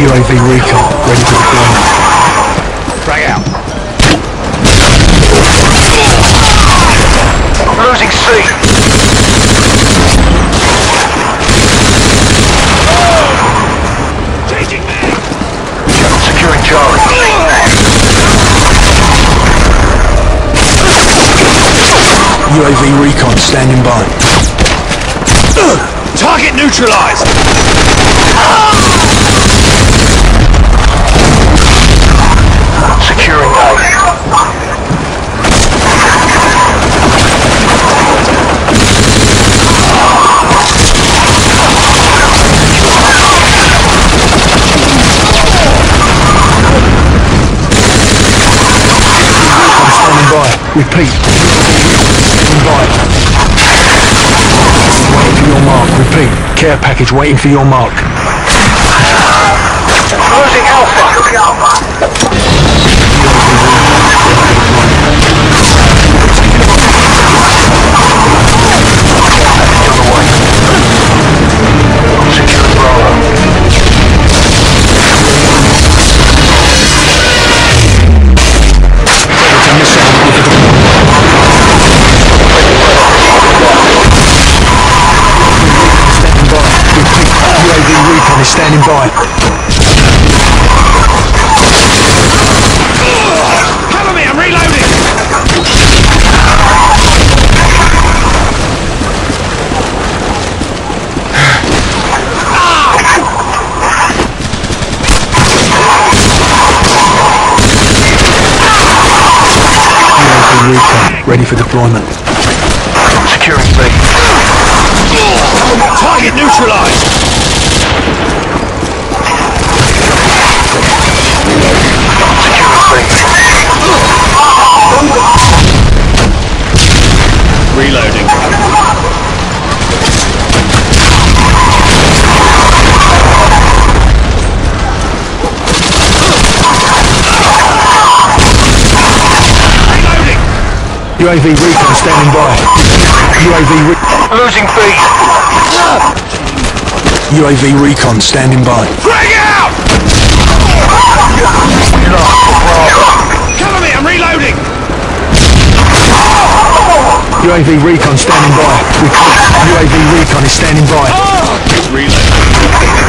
UAV recon ready for deployment. Frag out. Losing C. Changing mag. Securing Charlie. UAV recon standing by. Target neutralized. Securing Repeat. Standing by. Waiting for your mark. Repeat. Care package waiting for your mark. Losing Alpha. Standing by. Cover me, I'm reloading! Recon ready for deployment. Securing B. Target neutralized! Securing B. Reloading. Reloading! UAV recon standing by. UAV re- Losing B. UAV recon standing by. Frag out! Cover me, I'm reloading! UAV recon standing by. UAV recon is standing by. Oh, reloading.